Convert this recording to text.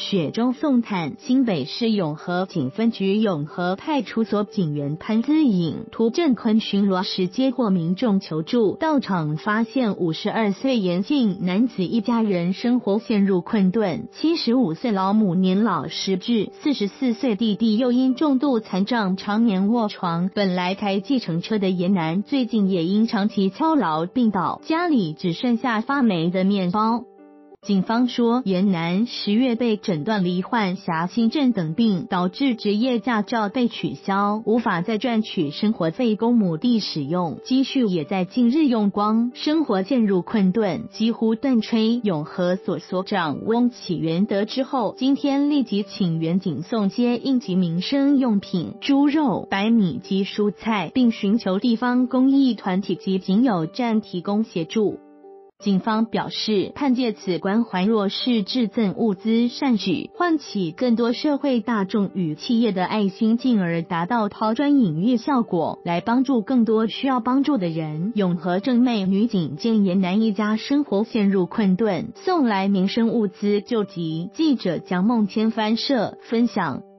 雪中送炭。新北市永和警分局永和派出所警员潘姿颖、涂振坤巡逻时接获民众求助，到场发现五十二岁严姓男子一家人生活陷入困顿，七十五岁老母年老失智，四十四岁弟弟又因重度残障常年卧床。本来开计程车的严男，最近也因长期操劳病倒，家里只剩下发霉的面包。警方说，严男十月被诊断罹患狭心症等病，导致职业驾照被取消，无法再赚取生活费供母弟使用，积蓄也在近日用光，生活陷入困顿，几乎断炊。永和所所长翁启源得知后，今天立即请员警送接应急民生用品、猪肉、白米及蔬菜，并寻求地方公益团体及警友站提供协助。警方表示，盼借此关怀弱势、致赠物资善举，唤起更多社会大众与企业的爱心，进而达到抛砖引玉效果，来帮助更多需要帮助的人。永和正妹女警见严南一家生活陷入困顿，送来民生物资救急。记者蒋梦千翻摄分享。